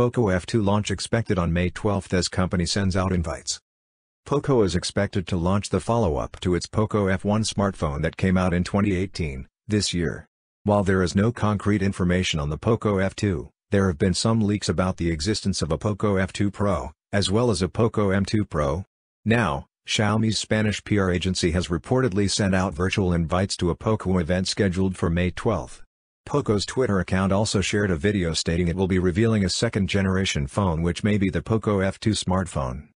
POCO F2 launch expected on May 12 as company sends out invites. POCO is expected to launch the follow-up to its POCO F1 smartphone that came out in 2018, this year. While there is no concrete information on the POCO F2, there have been some leaks about the existence of a POCO F2 Pro, as well as a POCO M2 Pro. Now, Xiaomi's Spanish PR agency has reportedly sent out virtual invites to a POCO event scheduled for May 12. POCO's Twitter account also shared a video stating it will be revealing a second-generation phone which may be the POCO F2 smartphone.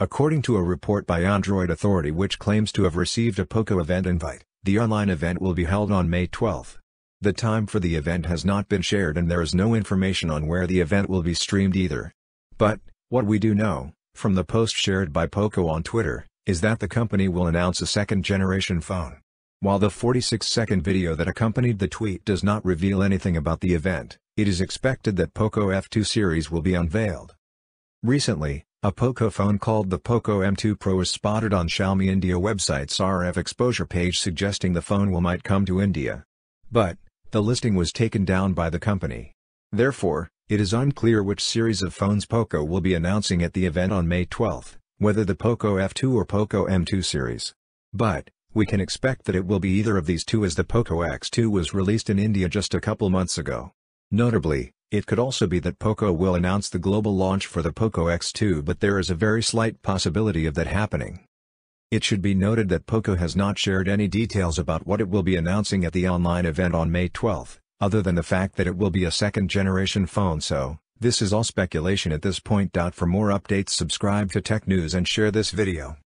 According to a report by Android Authority which claims to have received a POCO event invite, the online event will be held on May 12. The time for the event has not been shared and there is no information on where the event will be streamed either. But, what we do know, from the post shared by POCO on Twitter, is that the company will announce a second-generation phone. While the 46-second video that accompanied the tweet does not reveal anything about the event, it is expected that POCO F2 series will be unveiled. Recently, a POCO phone called the POCO M2 Pro was spotted on Xiaomi India website's RF exposure page suggesting the phone will might come to India. But, the listing was taken down by the company. Therefore, it is unclear which series of phones POCO will be announcing at the event on May 12, whether the POCO F2 or POCO M2 series. But, we can expect that it will be either of these two as the POCO X2 was released in India just a couple months ago. Notably, it could also be that POCO will announce the global launch for the POCO X2 but there is a very slight possibility of that happening. It should be noted that POCO has not shared any details about what it will be announcing at the online event on May 12 other than the fact that it will be a second-generation phone so, this is all speculation at this point. For more updates subscribe to Tech News and share this video.